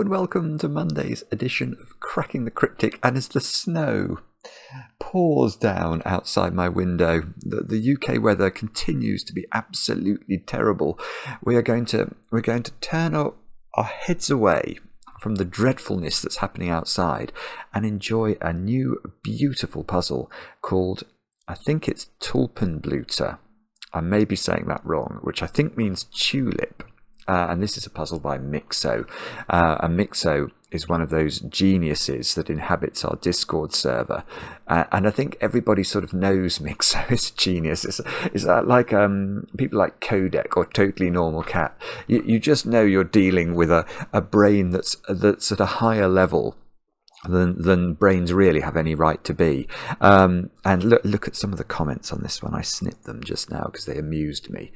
And welcome to Monday's edition of Cracking the Cryptic. And as the snow pours down outside my window, the, the UK weather continues to be absolutely terrible. We are going to we're going to turn our, our heads away from the dreadfulness that's happening outside and enjoy a new beautiful puzzle called I think it's Tulpenbluter. I may be saying that wrong, which I think means tulip. Uh, and this is a puzzle by Myxo. Uh, and Myxo is one of those geniuses that inhabits our Discord server. Uh, and I think everybody sort of knows Myxo is a genius. It's, it's like um, people like Codec or Totally Normal Cat. You, you just know you're dealing with a, a brain that's, that's at a higher level than than brains really have any right to be. Um, and look look at some of the comments on this one. I snipped them just now because they amused me.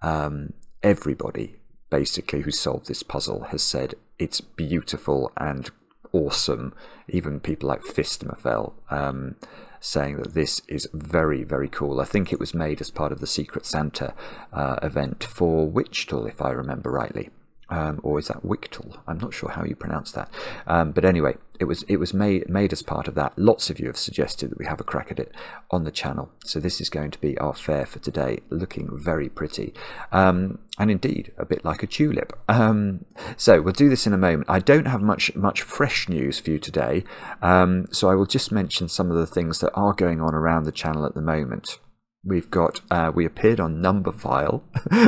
Um, everybody basically who solved this puzzle has said it's beautiful and awesome. Even people like Phistomefel um, saying that this is very, very cool. I think it was made as part of the Secret Santa uh, event for Witchtal, if I remember rightly um, or is that Wichtel? I'm not sure how you pronounce that. Um, but anyway, it was it was made made as part of that. Lots of you have suggested that we have a crack at it on the channel. So this is going to be our fare for today, looking very pretty, um, and indeed a bit like a tulip. Um, so we'll do this in a moment. I don't have much much fresh news for you today, um, so I will just mention some of the things that are going on around the channel at the moment. We've got uh, we appeared on Numberphile,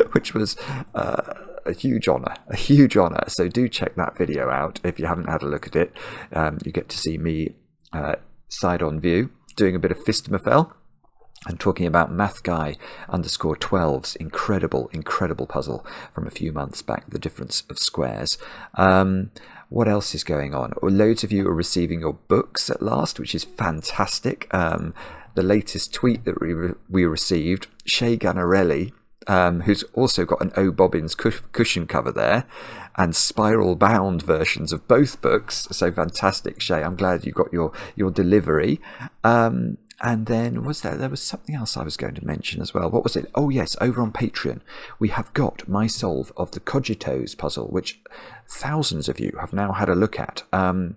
which was. Uh, a huge honor, a huge honor. So do check that video out if you haven't had a look at it. Um, you get to see me uh, side on view doing a bit of Phistomefel and talking about Math Guy underscore 12's incredible, incredible puzzle from a few months back, the difference of squares. Um, what else is going on? Well, loads of you are receiving your books at last, which is fantastic. Um, the latest tweet that we, re- we received, Shay Ganarelli um, who's also got an O Bobbins cushion cover there, and spiral bound versions of both books. So fantastic, Shay! I'm glad you got your your delivery. Um, and then was there there was something else I was going to mention as well. What was it? Oh yes, over on Patreon we have got my solve of the Cogitos puzzle, which thousands of you have now had a look at. Um,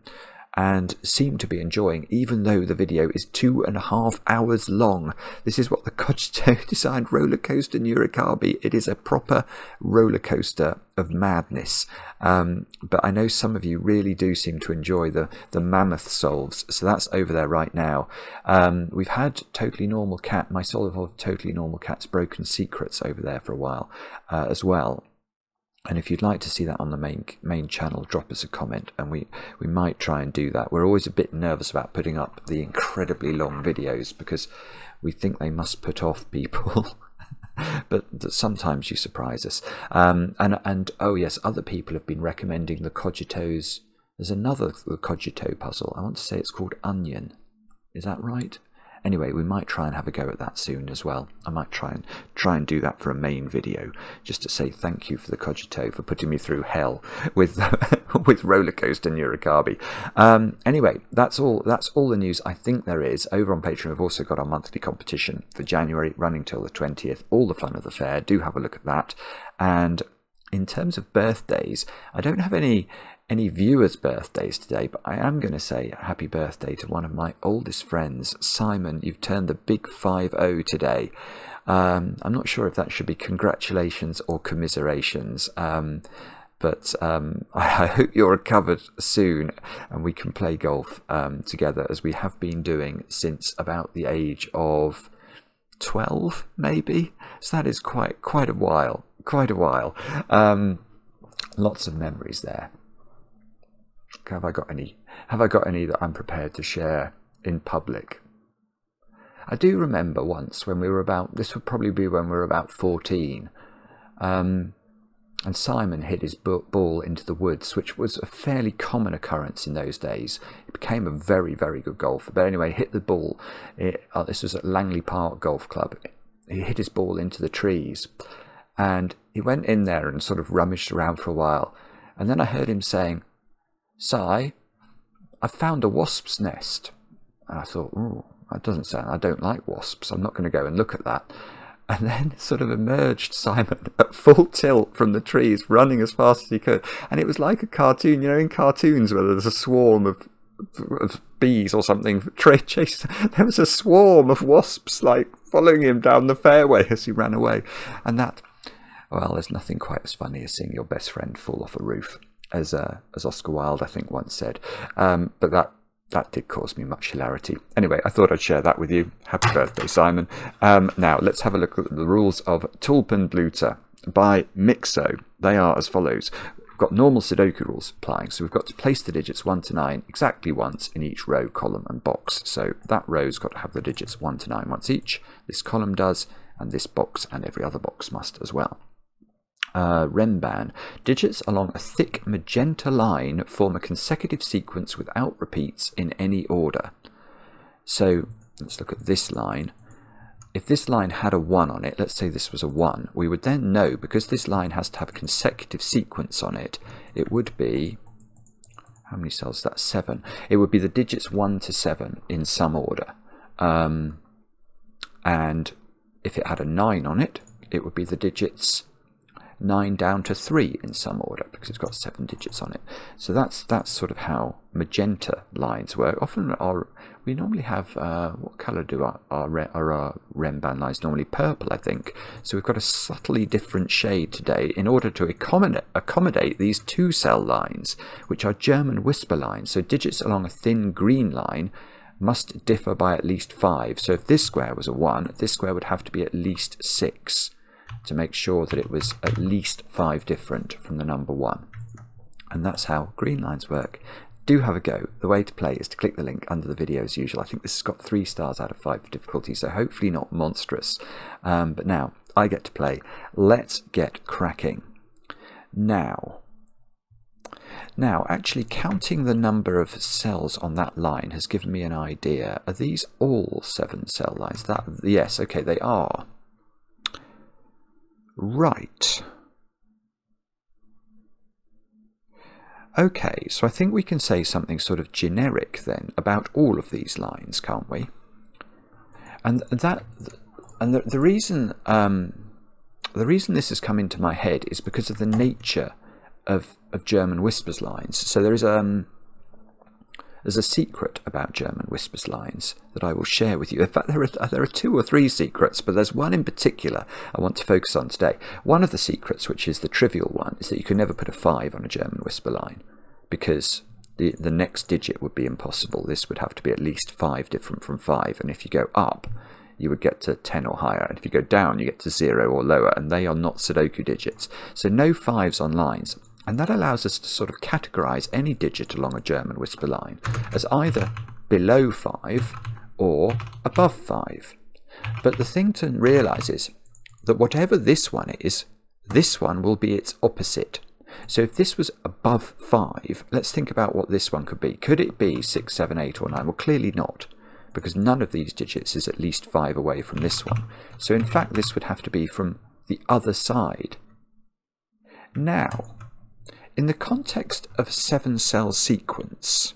and seem to be enjoying, even though the video is two and a half hours long. This is what the Cogito designed roller coaster Nurikabe. It is a proper roller coaster of madness. Um, but I know some of you really do seem to enjoy the the mammoth solves, so that's over there right now. Um, we've had Totally Normal Cat, my solve of Totally Normal Cat's Broken Secrets over there for a while uh, as well and if you'd like to see that on the main main channel, drop us a comment, and we we might try and do that. We're always a bit nervous about putting up the incredibly long videos because we think they must put off people. but sometimes you surprise us. Um, and and oh yes, other people have been recommending the Cogitos. There's another the Cogito puzzle. I want to say it's called Onion. Is that right? Anyway, we might try and have a go at that soon as well. I might try and try and do that for a main video, just to say thank you for the Cogito for putting me through hell with with Rollercoaster Nurikabe. Um, anyway, that's all. That's all the news I think there is. Over on Patreon, we've also got our monthly competition for January, running till the twentieth. All the fun of the fair. Do have a look at that. And in terms of birthdays, I don't have any any viewers' birthdays today, but I am going to say happy birthday to one of my oldest friends, Simon. You've turned the big 5 0 today. Um, I'm not sure if that should be congratulations or commiserations. Um, but um, I, hope you're recovered soon and we can play golf um, together as we have been doing since about the age of 12, maybe. So that is quite quite a while, quite a while. Um, lots of memories there have I got any? Have I got any that I'm prepared to share in public? I do remember once when we were about. This would probably be when we were about fourteen, um, and Simon hit his ball into the woods, which was a fairly common occurrence in those days. He became a very, very good golfer. But anyway, hit the ball. It, oh, this was at Langley Park Golf Club. He hit his ball into the trees, and he went in there and sort of rummaged around for a while. And then I heard him saying, Si, I've found a wasp's nest. And I thought, oh, that doesn't sound, I don't like wasps. I'm not going to go and look at that. and then sort of emerged Simon at full tilt from the trees, running as fast as he could. And it was like a cartoon, you know, in cartoons where there's a swarm of, of bees or something trade chase. There was a swarm of wasps like following him down the fairway as he ran away, and that. Well, there's nothing quite as funny as seeing your best friend fall off a roof, as uh, as Oscar Wilde I think once said. Um, but that that did cause me much hilarity. Anyway, I thought I'd share that with you. Happy birthday, Simon. Um, now, let's have a look at the rules of Tulpenblüter by Myxo. They are as follows. We've got normal Sudoku rules applying, so we've got to place the digits 1 to 9 exactly once in each row, column, and box. So that row's got to have the digits 1 to 9 once each, this column does, and this box and every other box must as well uh, Renban. Digits along a thick magenta line form a consecutive sequence without repeats in any order. So let's look at this line. If this line had a 1 on it, let's say this was a 1, we would then know, because this line has to have a consecutive sequence on it, it would be, how many cells That's 7. It would be the digits 1 to 7 in some order. Um, and if it had a 9 on it, it would be the digits 9 down to 3 in some order because it's got 7 digits on it. So that's that's sort of how magenta lines work. Often our, we normally have, uh, what colour do our, our, our Renban lines normally? Purple, I think. So we've got a subtly different shade today in order to accommodate, accommodate these two cell lines, which are German whisper lines. So digits along a thin green line must differ by at least 5. So if this square was a 1, this square would have to be at least 6 to make sure that it was at least five different from the number one. And that's how green lines work. Do have a go. The way to play is to click the link under the video as usual. I think this has got three stars out of five for difficulty, so hopefully not monstrous. Um, but now, I get to play. Let's get cracking. Now, now, actually counting the number of cells on that line has given me an idea. Are these all seven cell lines? That Yes, okay, they are. Right. Okay, so I think we can say something sort of generic then about all of these lines, can't we? And that, and the, the reason, um, the reason this has come into my head is because of the nature of of German whispers lines. So there is um, there's a secret about German whispers lines that I will share with you. In fact, there are, there are two or three secrets, but there's one in particular I want to focus on today. One of the secrets, which is the trivial one, is that you can never put a 5 on a German whisper line because the, the next digit would be impossible. This would have to be at least 5 different from 5, and if you go up, you would get to 10 or higher. And if you go down, you get to 0 or lower, and they are not Sudoku digits. So no 5s on lines. And that allows us to sort of categorize any digit along a German whisper line as either below 5 or above 5. But the thing to realize is that whatever this one is, this one will be its opposite. So if this was above 5, let's think about what this one could be. Could it be 6, 7, 8 or 9? Well, clearly not, because none of these digits is at least 5 away from this one. So in fact, this would have to be from the other side. Now, in the context of a seven cell sequence,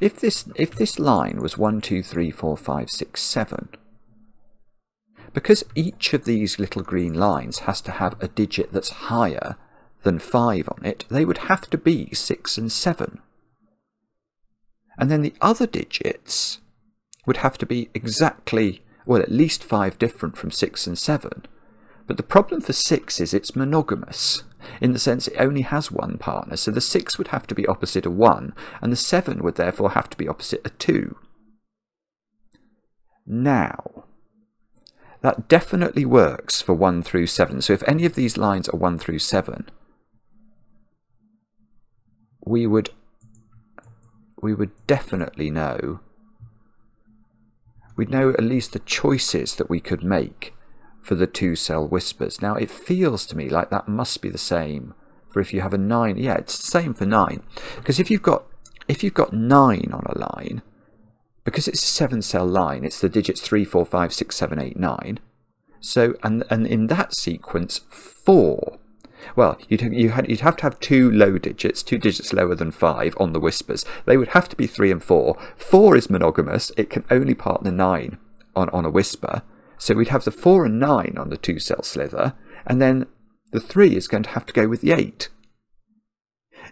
if this, if this line was 1, 2, 3, 4, 5, 6, 7, because each of these little green lines has to have a digit that's higher than 5 on it, they would have to be 6 and 7. And then the other digits would have to be exactly, well, at least 5 different from 6 and 7. But the problem for 6 is it's monogamous in the sense it only has one partner, so the 6 would have to be opposite a 1, and the 7 would therefore have to be opposite a 2. Now, that definitely works for 1 through 7. So if any of these lines are 1 through 7, we would we would definitely know we'd know at least the choices that we could make for the two cell whispers. Now it feels to me like that must be the same for if you have a 9. Yeah, it's the same for 9. Because if you've got if you've got 9 on a line, because it's a 7 cell line, it's the digits 3, 4, 5, 6, 7, 8, 9. So, and, and in that sequence, 4 well, you'd, you had, you'd have to have two low digits, two digits lower than five on the whispers. They would have to be three and four. Four is monogamous. It can only partner nine on, on a whisper. So we'd have the 4 and 9 on the two cell slither, and then the 3 is going to have to go with the 8.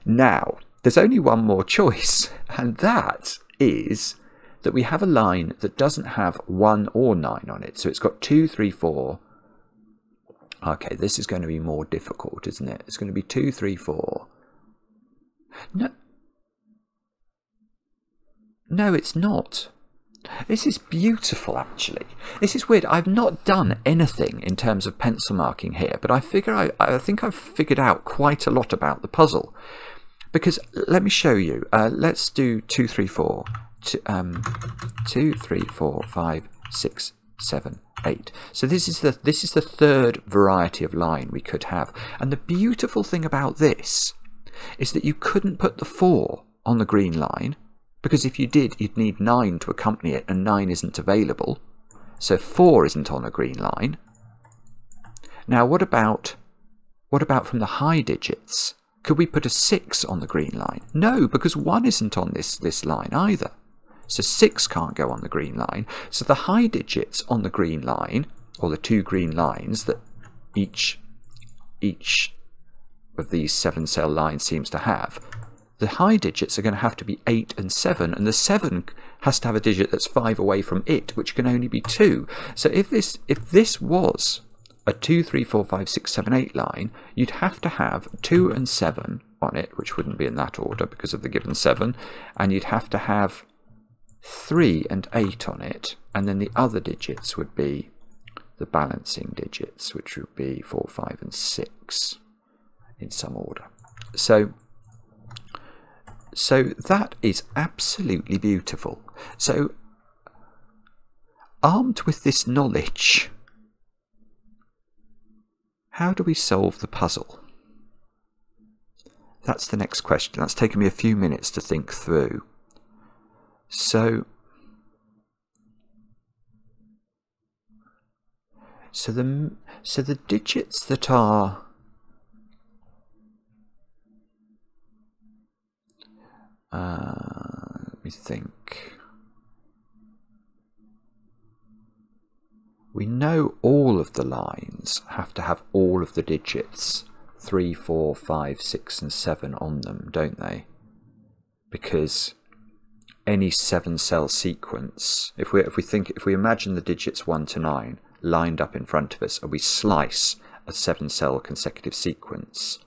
Now, there's only one more choice, and that is that we have a line that doesn't have 1 or 9 on it. So it's got 2, 3, 4. Okay, this is going to be more difficult, isn't it? It's going to be 2, 3, 4. No. No, it's not. This is beautiful, actually. This is weird. I've not done anything in terms of pencil marking here, but I figure I, I think I've figured out quite a lot about the puzzle. Because let me show you. Uh, let's do two, three, four. Two, um, two, three, four, five, six, seven, eight. So this is the this is the third variety of line we could have. And the beautiful thing about this is that you couldn't put the four on the green line because if you did, you'd need 9 to accompany it, and 9 isn't available. So 4 isn't on a green line. Now, what about, what about from the high digits? Could we put a 6 on the green line? No, because 1 isn't on this, this line either. So 6 can't go on the green line. So the high digits on the green line, or the two green lines that each, each of these seven cell lines seems to have, the high digits are going to have to be 8 and 7, and the 7 has to have a digit that's 5 away from it, which can only be 2. So if this, if this was a 2, 3, 4, 5, 6, 7, 8 line, you'd have to have 2 and 7 on it, which wouldn't be in that order because of the given 7, and you'd have to have 3 and 8 on it, and then the other digits would be the balancing digits, which would be 4, 5, and 6 in some order. So so that is absolutely beautiful. So, armed with this knowledge, how do we solve the puzzle? That's the next question. That's taken me a few minutes to think through. So, so the so the digits that are Uh, let me think. We know all of the lines have to have all of the digits 3, 4, 5, 6 and 7 on them, don't they? Because any seven cell sequence, if we if we think if we imagine the digits 1 to 9 lined up in front of us and we slice a seven cell consecutive sequence,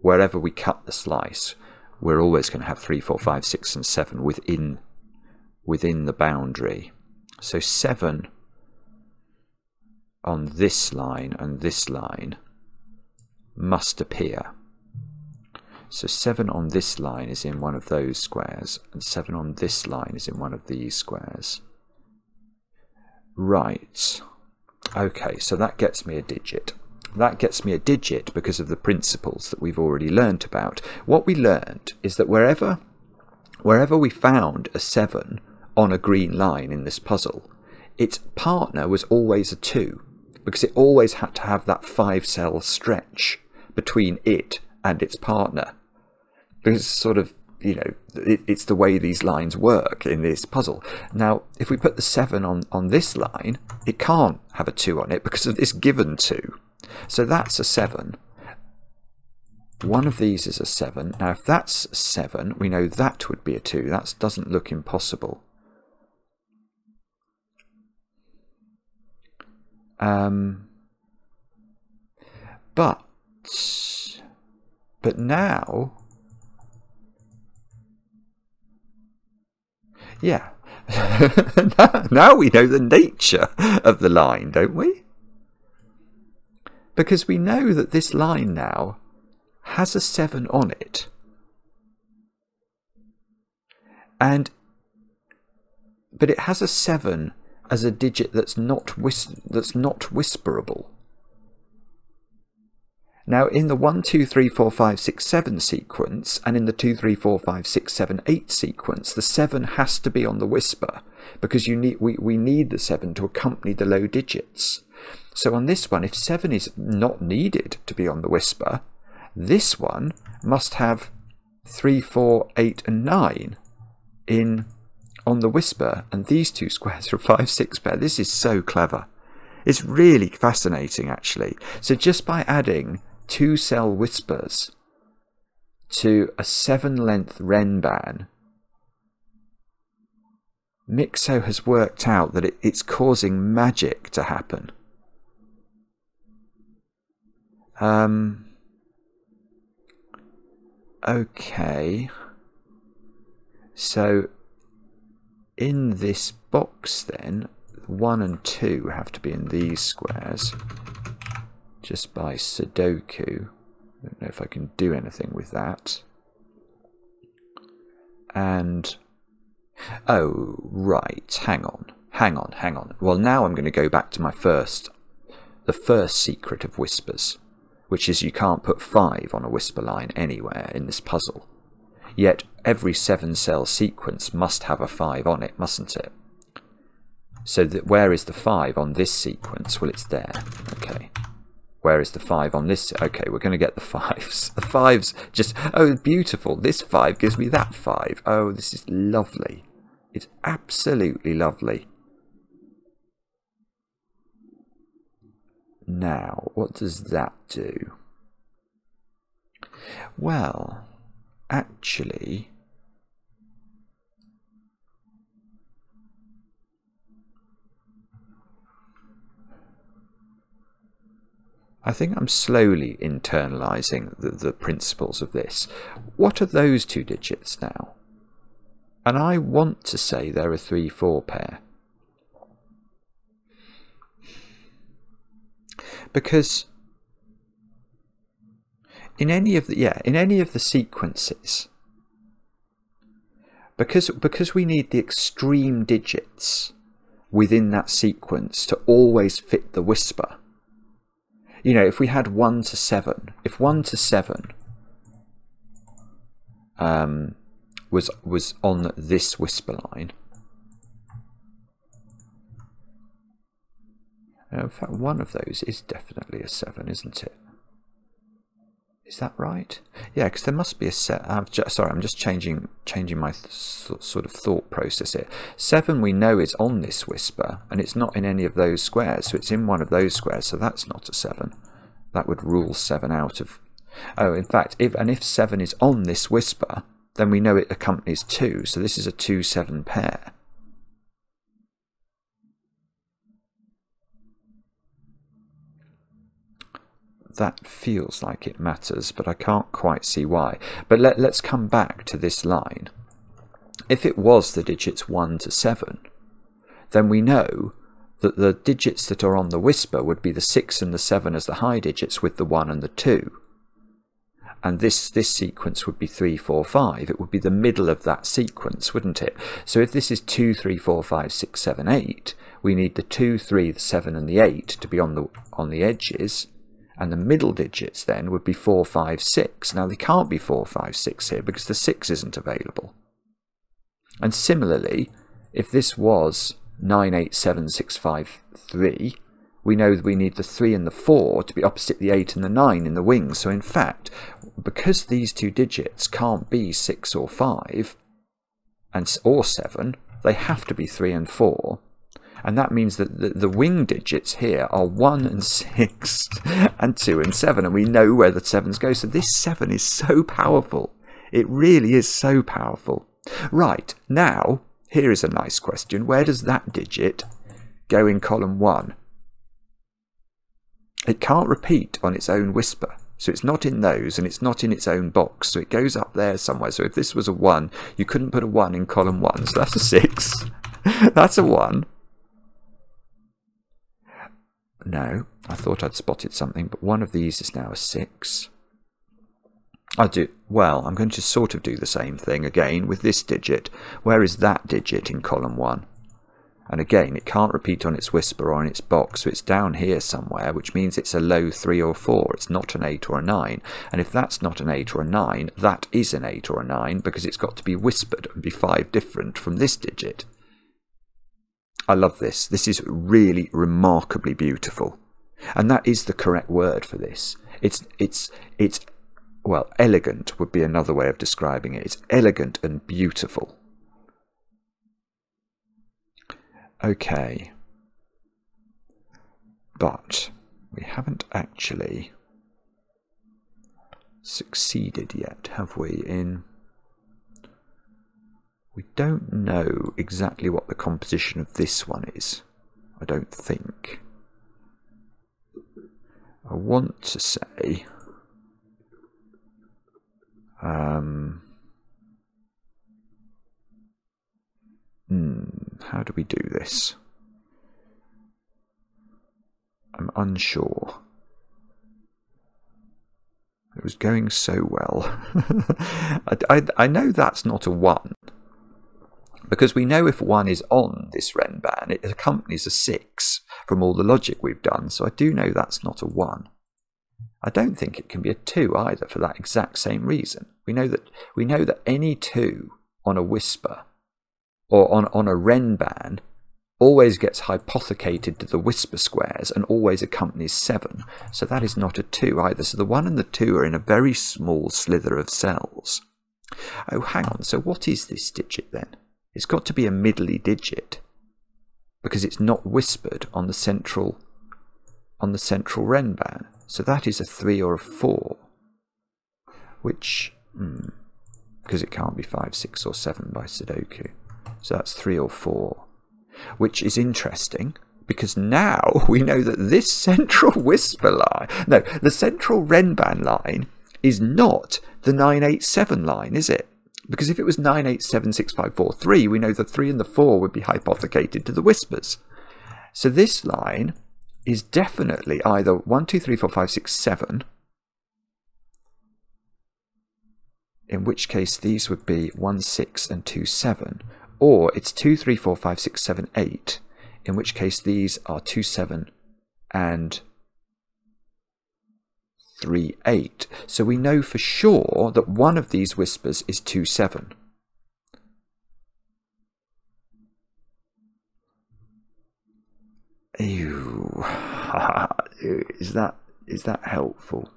wherever we cut the slice, we're always going to have 3, 4, 5, 6 and 7 within, within the boundary. So 7 on this line and this line must appear. So 7 on this line is in one of those squares, and 7 on this line is in one of these squares. Right. Okay, so that gets me a digit. That gets me a digit because of the principles that we've already learnt about. What we learned is that wherever, wherever we found a 7 on a green line in this puzzle, its partner was always a 2 because it always had to have that 5 cell stretch between it and its partner. Because sort of you know, it, it's the way these lines work in this puzzle. Now, if we put the 7 on, on this line, it can't have a 2 on it because of this given 2. So that's a 7. One of these is a 7. Now if that's 7, we know that would be a 2. That doesn't look impossible. Um, but, but now, yeah, now we know the nature of the line, don't we? Because we know that this line now has a 7 on it. And but it has a 7 as a digit that's not whis- that's not whisperable. Now, in the 1, 2, 3, 4, 5, 6, 7 sequence, and in the 2, 3, 4, 5, 6, 7, 8 sequence, the 7 has to be on the whisper because you need, we, we need the 7 to accompany the low digits. So on this one, if 7 is not needed to be on the whisper, this one must have 3, 4, 8 and 9 in on the whisper, and these two squares are 5, 6 pair. This is so clever. It's really fascinating, actually. So just by adding two cell whispers to a seven length Renban, Myxo has worked out that it, it's causing magic to happen. Um, okay. So in this box then, 1 and 2 have to be in these squares just by Sudoku. I don't know if I can do anything with that. And, oh, right, hang on, hang on, hang on. Well, now I'm going to go back to my first, the first secret of whispers, which is you can't put 5 on a whisper line anywhere in this puzzle. Yet every 7 cell sequence must have a 5 on it, mustn't it? So that where is the 5 on this sequence? Well, it's there. Okay. Where is the 5 on this? Okay, we're going to get the 5s. The 5s just... Oh, beautiful. This 5 gives me that 5. Oh, this is lovely. It's absolutely lovely. Now, what does that do? Well, actually... I think I'm slowly internalizing the, the principles of this. What are those two digits now? And I want to say they're a 3 4 pair. Because in any of the yeah, in any of the sequences because because we need the extreme digits within that sequence to always fit the whisper. You know, if we had 1 to 7, if 1 to 7 um, was, was on this whisper line, Uh, in fact, one of those is definitely a 7, isn't it? Is that right? Yeah, because there must be a set. I'm just, sorry, I'm just changing changing my sort of thought process here. Seven we know is on this whisper, and it's not in any of those squares, so it's in one of those squares. So that's not a seven. That would rule seven out of. Oh, in fact, if and if seven is on this whisper, then we know it accompanies two. So this is a two-seven pair. That feels like it matters, but I can't quite see why. But let, let's come back to this line. If it was the digits 1 to 7, then we know that the digits that are on the whisper would be the 6 and the 7 as the high digits with the 1 and the 2. And this, this sequence would be 3, 4, 5. It would be the middle of that sequence, wouldn't it? So if this is 2, 3, 4, 5, 6, 7, 8, we need the 2, 3, the 7 and the 8 to be on the, on the edges and the middle digits then would be 4, 5, 6. Now they can't be 4, 5, 6 here because the 6 isn't available. And similarly, if this was 9, 8, 7, 6, 5, 3, we know that we need the 3 and the 4 to be opposite the 8 and the 9 in the wings. So in fact, because these two digits can't be 6 or 5, and or 7, they have to be 3 and 4 and that means that the, the wing digits here are 1 and 6 and 2 and 7 and we know where the 7s go so this 7 is so powerful it really is so powerful right now here is a nice question where does that digit go in column 1 it can't repeat on its own whisper so it's not in those and it's not in its own box. So it goes up there somewhere. So if this was a 1, you couldn't put a 1 in column 1. So that's a 6. that's a 1. No, I thought I'd spotted something, but one of these is now a 6. I do, well, I'm going to sort of do the same thing again with this digit. Where is that digit in column 1? And again, it can't repeat on its whisper or in its box, so it's down here somewhere, which means it's a low 3 or 4. It's not an 8 or a 9. And if that's not an 8 or a 9, that is an 8 or a 9, because it's got to be whispered and be 5 different from this digit. I love this. This is really remarkably beautiful. And that is the correct word for this. It's it's it's well, elegant would be another way of describing it. It's elegant and beautiful. Okay. But we haven't actually succeeded yet, have we, in... We don't know exactly what the composition of this one is. I don't think. I want to say... Um, hmm, how do we do this? I'm unsure. It was going so well. I, I, I, know that's not a 1. Because we know if 1 is on this Renban, it accompanies a 6 from all the logic we've done. So I do know that's not a 1. I don't think it can be a 2 either for that exact same reason. We know that, we know that any 2 on a whisper or on, on a Renban always gets hypothecated to the whisper squares and always accompanies 7. So that is not a 2 either. So the 1 and the 2 are in a very small slither of cells. Oh, hang on. So what is this digit then? It's got to be a middly digit because it's not whispered on the central on the central Renban. So that is a 3 or a 4, which, hmm, because it can't be 5, 6 or 7 by Sudoku. So that's 3 or 4 which is interesting because now we know that this central whisper line, no, the central Renban line is not the 987 line, is it? Because if it was 9876543, we know the 3 and the 4 would be hypothecated to the whispers. So this line is definitely either 1, 2, 3, 4, 5, 6, 7, in which case these would be 1, 6 and 2, 7, or it's 2, 3, 4, 5, 6, 7, 8, in which case these are 2, 7 and 3, 8. So we know for sure that one of these whispers is 2, 7. Ew. is that is that helpful?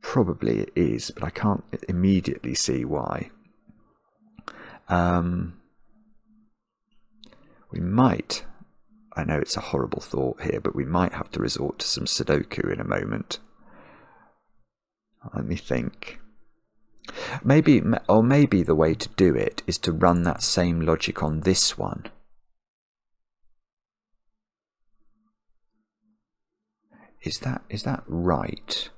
Probably it is, but I can't immediately see why. Um, we might, I know it's a horrible thought here, but we might have to resort to some Sudoku in a moment. Let me think. Maybe, or maybe the way to do it is to run that same logic on this one. Is that is that right?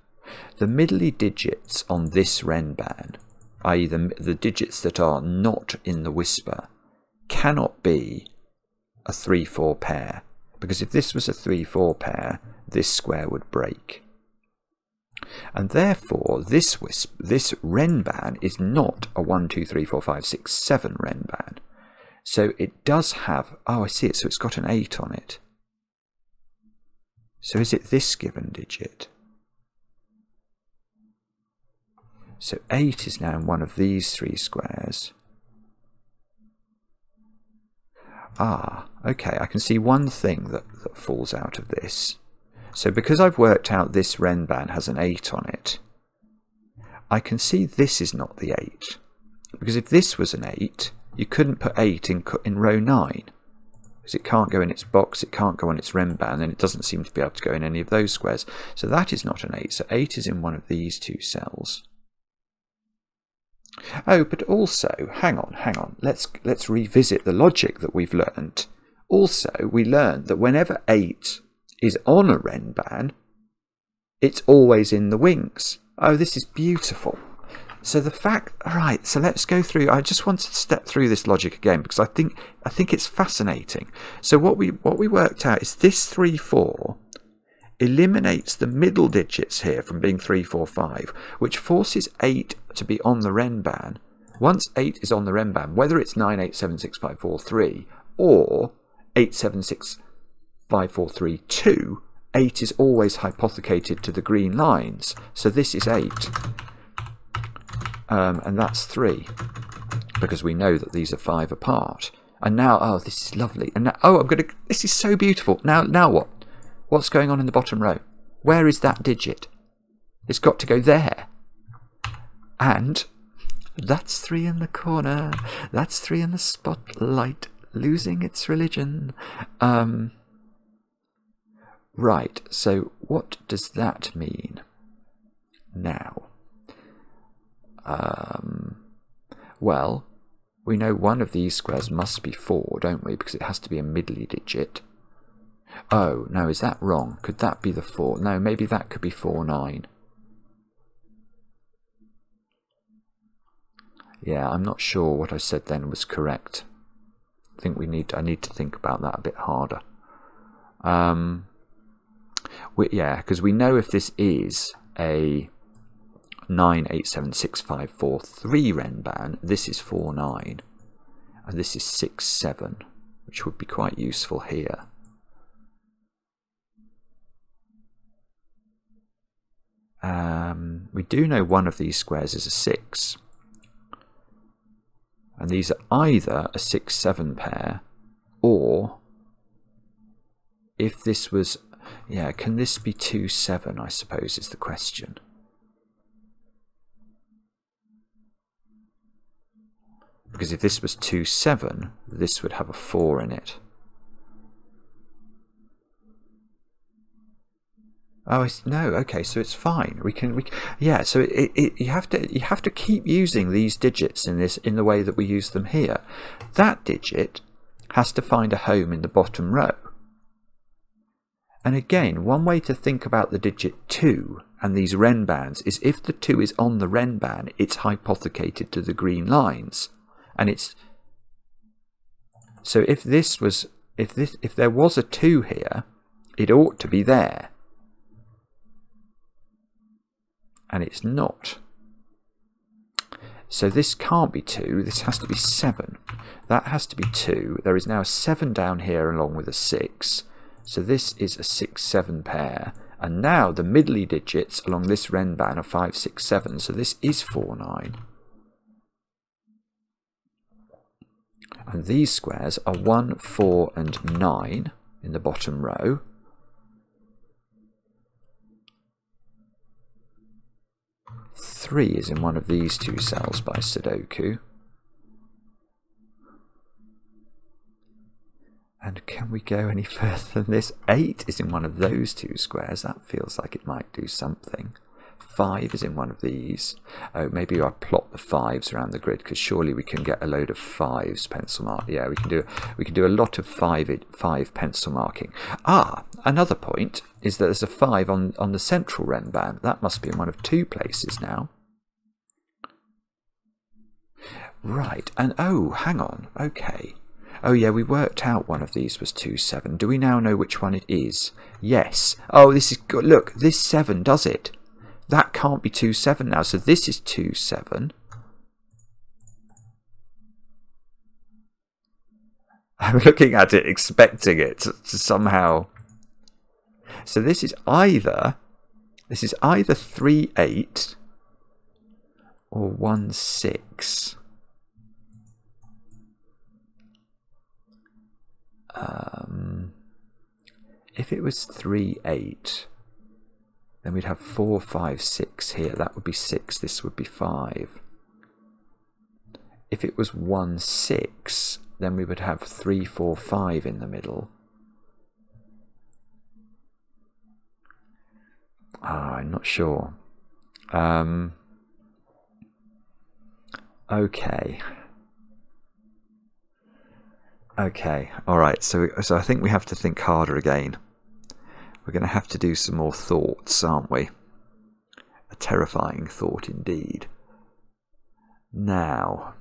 The middly digits on this Renban i.e., the, the digits that are not in the whisper, cannot be a 3 4 pair. Because if this was a 3 4 pair, this square would break. And therefore, this wisp, this Renban is not a 1, 2, 3, 4, 5, 6, 7 Renban. So it does have, oh, I see it, so it's got an 8 on it. So is it this given digit? So 8 is now in one of these three squares. Ah, okay, I can see one thing that, that falls out of this. So because I've worked out this Renban has an 8 on it, I can see this is not the 8. Because if this was an 8, you couldn't put 8 in, in row 9. Because it can't go in its box, it can't go on its Renban, and it doesn't seem to be able to go in any of those squares. So that is not an 8. So 8 is in one of these two cells. Oh, but also, hang on, hang on. Let's let's revisit the logic that we've learned. Also, we learned that whenever 8 is on a Renban, it's always in the wings. Oh, this is beautiful. So the fact, all right. So let's go through. I just want to step through this logic again because I think I think it's fascinating. So what we what we worked out is this three four eliminates the middle digits here from being 3, 4, 5, which forces 8 to be on the Renban. Once 8 is on the Renban, whether it's 9876543 or 8765432, 8 is always hypothecated to the green lines. So this is 8. Um, and that's 3 because we know that these are 5 apart. And now, oh, this is lovely. And now, oh, I'm going to, this is so beautiful. Now, now what? What's going on in the bottom row? Where is that digit? It's got to go there. And that's three in the corner. That's three in the spotlight, losing its religion. Um, Right, so what does that mean now? Um, well, we know one of these squares must be 4, don't we? Because it has to be a middly digit. Oh, no, is that wrong? Could that be the 4? No, maybe that could be 4, 9. Yeah, I'm not sure what I said then was correct. I think we need. I need to think about that a bit harder. Um, we, yeah, because we know if this is a nine eight seven six five four three Renban, this is four nine, and this is six seven, which would be quite useful here. Um, we do know one of these squares is a 6. And these are either a 6-7 pair or if this was, yeah, can this be 2-7 I suppose is the question. Because if this was 2-7, this would have a 4 in it. Oh, it's, no. Okay, so it's fine. We can, we yeah. So it, it, you have to, you have to keep using these digits in this in the way that we use them here. That digit has to find a home in the bottom row. And again, one way to think about the digit two and these Renbans is if the two is on the Renban, it's hypothecated to the green lines, and it's so if this was if this if there was a two here, it ought to be there and it's not. So this can't be 2, this has to be 7. That has to be 2. There is now a 7 down here along with a 6. So this is a 6-7 pair. And now the middly digits along this Renban are 5, 6, 7. So this is 4, 9. And these squares are 1, 4 and 9 in the bottom row. 3 is in one of these two cells by Sudoku. And can we go any further than this? 8 is in one of those two squares. That feels like it might do something. 5 is in one of these. Oh, maybe I plot the 5s around the grid because surely we can get a load of 5s pencil mark. Yeah, we can do we can do a lot of 5, five pencil marking. Ah, another point is that there's a 5 on, on the central Renban. That must be in one of two places now. Right, and oh, hang on, okay. Oh yeah, we worked out one of these was 2, 7. Do we now know which one it is? Yes. Oh, this is good. Look, this 7 does it. That can't be 2, 7 now, so this is 2, 7. I'm looking at it, expecting it to, to somehow... So this is either... This is either 3, 8 or 1, 6. Um, if it was 3, 8, then we'd have 4, 5, 6 here. That would be 6. This would be 5. If it was 1, 6, then we would have 3, 4, 5 in the middle. Ah, I'm not sure. Um, okay. Okay, alright, so, so I think we have to think harder again. We're going to have to do some more thoughts, aren't we? A terrifying thought indeed. Now,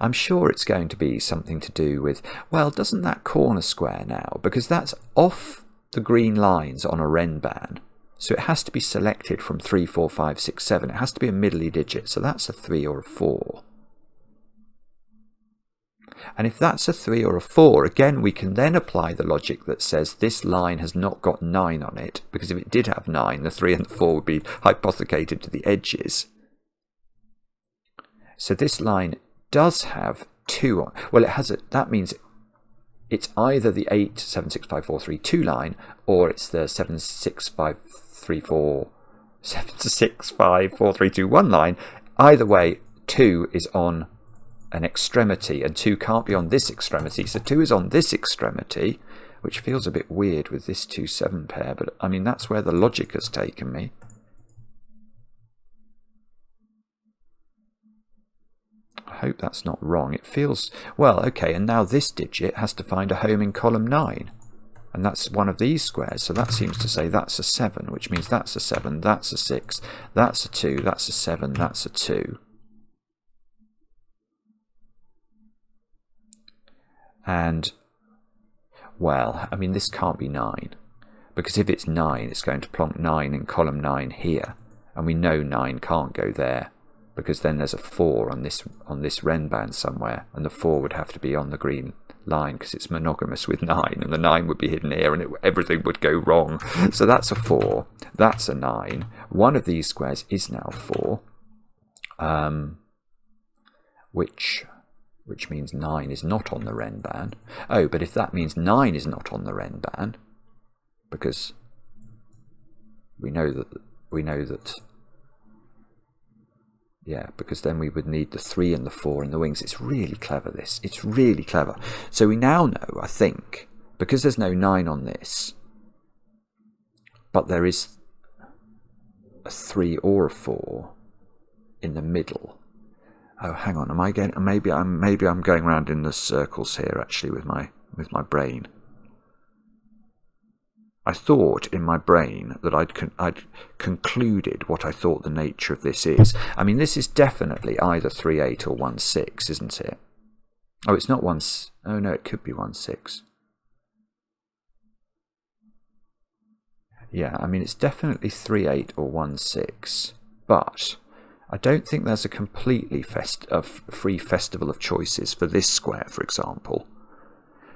I'm sure it's going to be something to do with, well, doesn't that corner square now? Because that's off the green lines on a Renban. So it has to be selected from 3, 4, 5, 6, 7. It has to be a middly digit, so that's a 3 or a 4. And if that's a 3 or a 4, again, we can then apply the logic that says this line has not got 9 on it, because if it did have 9, the 3 and the 4 would be hypothecated to the edges. So this line does have 2 on. Well, it has a, that means it's either the 8, 7, 6, 5, 4, 3, 2 line, or it's the 7, 6, 5, 3, 4, 7, 6, 5, 4, 3, 2, 1 line. Either way, 2 is on an extremity and 2 can't be on this extremity. So 2 is on this extremity, which feels a bit weird with this 2-7 pair, but I mean, that's where the logic has taken me. I hope that's not wrong. It feels, well, okay, and now this digit has to find a home in column 9. And that's one of these squares, so that seems to say that's a 7, which means that's a 7, that's a 6, that's a 2, that's a 7, that's a 2. And, well, I mean, this can't be 9. Because if it's 9, it's going to plonk 9 in column 9 here. And we know 9 can't go there. Because then there's a 4 on this on this Renban somewhere. And the 4 would have to be on the green line because it's monogamous with 9. And the 9 would be hidden here and it, everything would go wrong. So that's a 4. That's a 9. One of these squares is now 4. Um, which which means 9 is not on the Renban. Oh, but if that means 9 is not on the Renban, because we know that we know that yeah, because then we would need the 3 and the 4 in the wings. It's really clever, this. It's really clever. So we now know, I think, because there's no 9 on this, but there is a 3 or a 4 in the middle, oh hang on am i getting maybe i'm maybe i'm going around in the circles here actually with my with my brain. I thought in my brain that i'd con- i'd concluded what i thought the nature of this is. I mean this is definitely either 3 8 or 1 6 isn't it? Oh it's not 1 oh no it could be 1 6 yeah i mean it's definitely 3 8 or 1 6 but I don't think there's a completely fest a free festival of choices for this square, for example,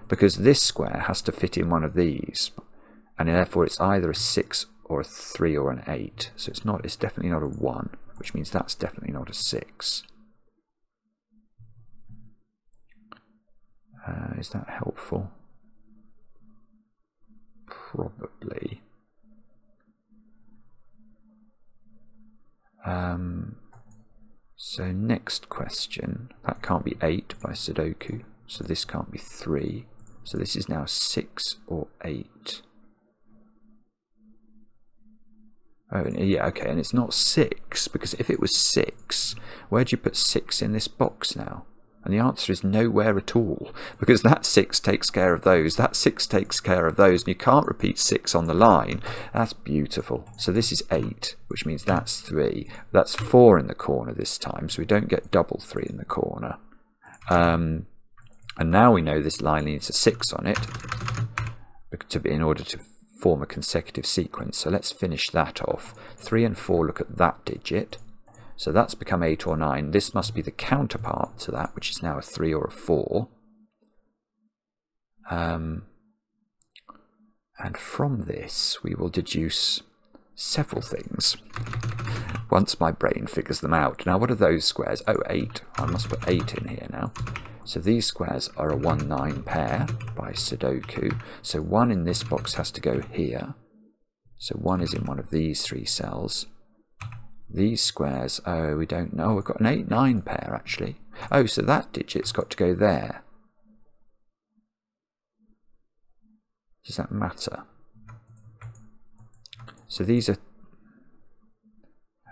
because this square has to fit in one of these, and therefore it's either a 6 or a 3 or an 8. So it's not it's definitely not a 1, which means that's definitely not a 6. Uh, is that helpful? Probably. Um, so next question, that can't be 8 by Sudoku, so this can't be 3. So this is now 6 or 8. Oh, yeah, okay, and it's not 6, because if it was 6, where'd you put 6 in this box now? And the answer is nowhere at all, because that 6 takes care of those, that 6 takes care of those, and you can't repeat 6 on the line. That's beautiful. So this is 8, which means that's 3. That's 4 in the corner this time, so we don't get double 3 in the corner. Um, and now we know this line needs a 6 on it to in order to form a consecutive sequence. So let's finish that off. 3 and 4 look at that digit. So that's become 8 or 9. This must be the counterpart to that, which is now a 3 or a 4. Um, and from this, we will deduce several things once my brain figures them out. Now, what are those squares? Oh, 8. I must put 8 in here now. So these squares are a 1, 9 pair by Sudoku. So 1 in this box has to go here. So 1 is in one of these three cells. These squares, oh, we don't know. We've got an 8, 9 pair, actually. Oh, so that digit's got to go there. Does that matter? So these are...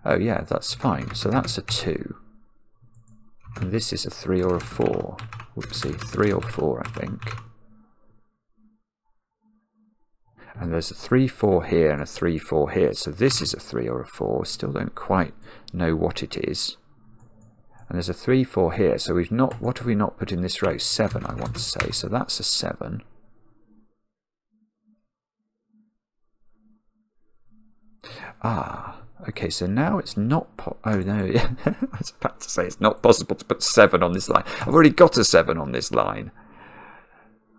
Oh, yeah, that's fine. So that's a 2. And this is a 3 or a 4. Whoopsie, 3 or 4, I think. And there's a 3 4 here and a 3 4 here. So this is a 3 or a 4 still don't quite know what it is. And there's a 3 4 here. So we've not what have we not put in this row? 7 I want to say. So that's a 7 ah okay. So now it's not po oh no. I was about to say it's not possible to put 7 on this line. I've already got a 7 on this line.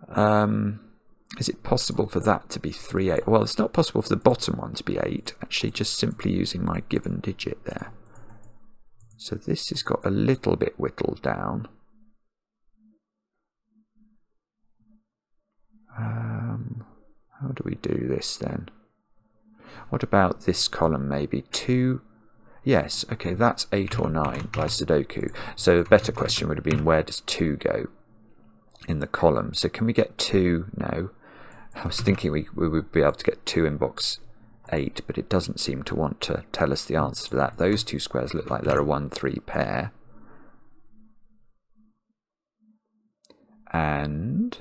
Um is it possible for that to be 3, 8? Well, it's not possible for the bottom one to be 8, actually, just simply using my given digit there. So this has got a little bit whittled down. Um, how do we do this then? What about this column maybe? 2? Yes, okay, that's 8 or 9 by Sudoku. So a better question would have been where does 2 go in the column? So can we get 2? No. I was thinking we, we would be able to get 2 in box 8, but it doesn't seem to want to tell us the answer to that. Those two squares look like they're a 1-3 pair. And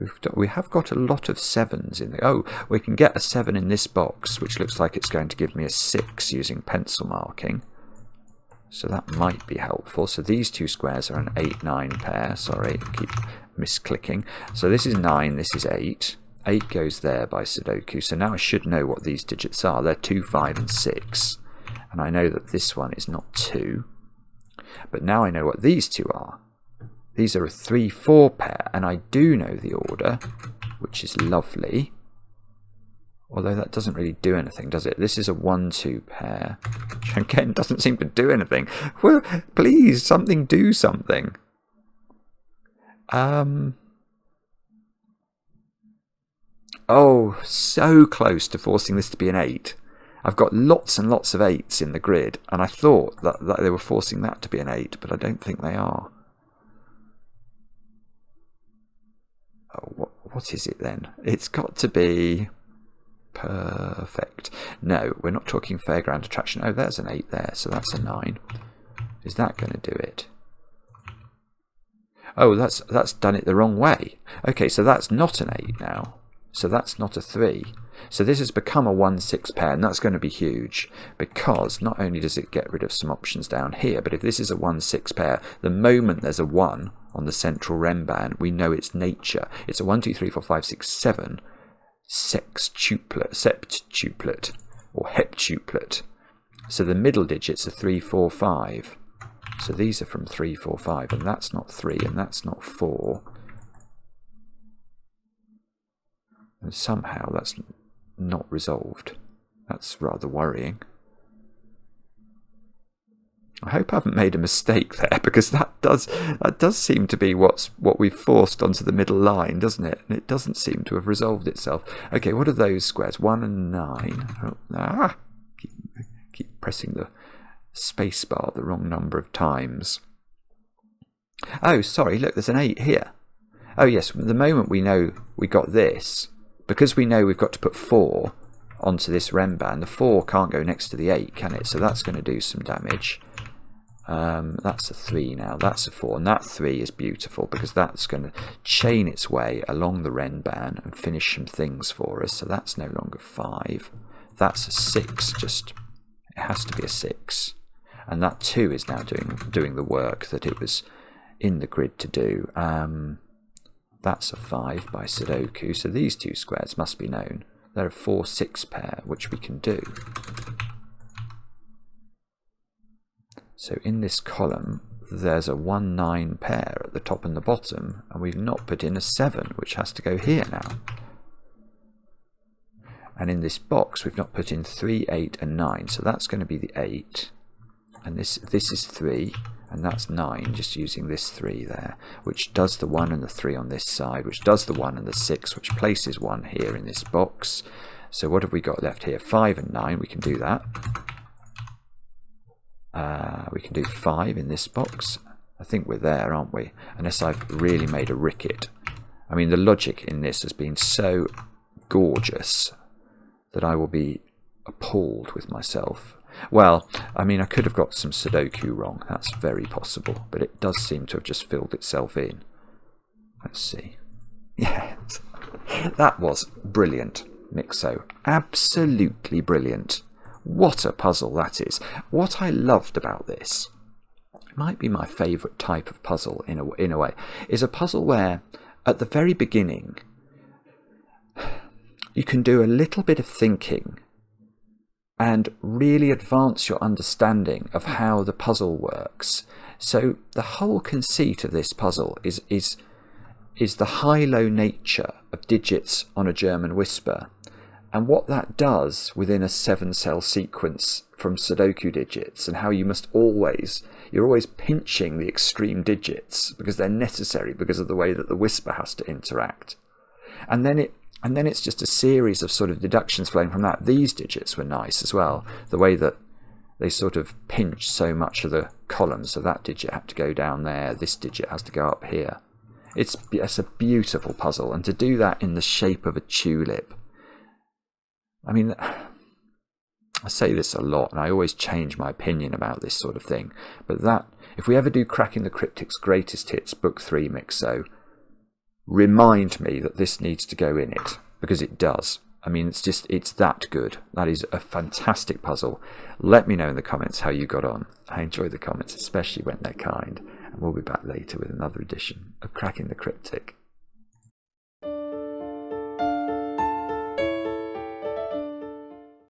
we've got, we have got a lot of sevens in there. Oh, we can get a 7 in this box, which looks like it's going to give me a 6 using pencil marking. So that might be helpful. So these two squares are an 8-9 pair. Sorry, keep misclicking. So this is 9, this is 8. 8 goes there by Sudoku. So now I should know what these digits are. They're 2, 5 and 6. And I know that this one is not 2. But now I know what these two are. These are a 3, 4 pair. And I do know the order, which is lovely. Although that doesn't really do anything, does it? This is a 1-2 pair, which again doesn't seem to do anything. Well, please, something do something. Um. Oh, so close to forcing this to be an 8. I've got lots and lots of 8s in the grid, and I thought that, that they were forcing that to be an 8, but I don't think they are. Oh, what, what is it then? It's got to be... Perfect. No, we're not talking fairground attraction. Oh, there's an 8 there, so that's a 9. Is that going to do it? Oh, that's that's done it the wrong way. Okay, so that's not an 8 now. So that's not a 3. So this has become a 1-6 pair, and that's going to be huge, because not only does it get rid of some options down here, but if this is a 1-6 pair, the moment there's a 1 on the central Renban, we know its nature. It's a 1, 2, 3, 4, 5, 6, 7, sextuplet, septuplet, or heptuplet. So the middle digits are 3, 4, 5. So these are from 3, 4, 5, and that's not 3, and that's not 4. And somehow that's not resolved. That's rather worrying. I hope I haven't made a mistake there because that does that does seem to be what's what we've forced onto the middle line, doesn't it? And it doesn't seem to have resolved itself. Okay, what are those squares? One and nine. Oh, ah, keep, keep pressing the space bar the wrong number of times. Oh, sorry. Look, there's an eight here. Oh yes, the moment we know we got this, because we know we've got to put four onto this Renban, the four can't go next to the eight, can it? So that's going to do some damage. Um, that's a 3 now, that's a 4, and that 3 is beautiful because that's going to chain its way along the band and finish some things for us, so that's no longer 5. That's a 6, just, it has to be a 6. And that 2 is now doing, doing the work that it was in the grid to do. Um, that's a 5 by Sudoku, so these two squares must be known. They're a 4-6 pair, which we can do. So in this column, there's a 1, 9 pair at the top and the bottom, and we've not put in a 7, which has to go here now. And in this box, we've not put in 3, 8, and 9, so that's going to be the 8. And this, this is 3, and that's 9, just using this 3 there, which does the 1 and the 3 on this side, which does the 1 and the 6, which places 1 here in this box. So what have we got left here? 5 and 9, we can do that. Uh, we can do five in this box. I think we're there, aren't we? Unless I've really made a ricket. I mean, the logic in this has been so gorgeous that I will be appalled with myself. Well, I mean, I could have got some Sudoku wrong. That's very possible. But it does seem to have just filled itself in. Let's see. Yes. That was brilliant, Myxo. Absolutely brilliant. What a puzzle that is. What I loved about this, might be my favourite type of puzzle in a, in a way, is a puzzle where at the very beginning you can do a little bit of thinking and really advance your understanding of how the puzzle works. So the whole conceit of this puzzle is is is the high-low nature of digits on a German whisper and what that does within a seven cell sequence from Sudoku digits and how you must always, you're always pinching the extreme digits because they're necessary because of the way that the whisper has to interact. And then it and then it's just a series of sort of deductions flowing from that. These digits were nice as well. The way that they sort of pinch so much of the columns, so that digit had to go down there, this digit has to go up here. It's, it's a beautiful puzzle, and to do that in the shape of a tulip. I mean, I say this a lot, and I always change my opinion about this sort of thing. But that, if we ever do Cracking the Cryptic's Greatest Hits, Book 3 Myxo, remind me that this needs to go in it, because it does. I mean, it's just, it's that good. That is a fantastic puzzle. Let me know in the comments how you got on. I enjoy the comments, especially when they're kind. And we'll be back later with another edition of Cracking the Cryptic.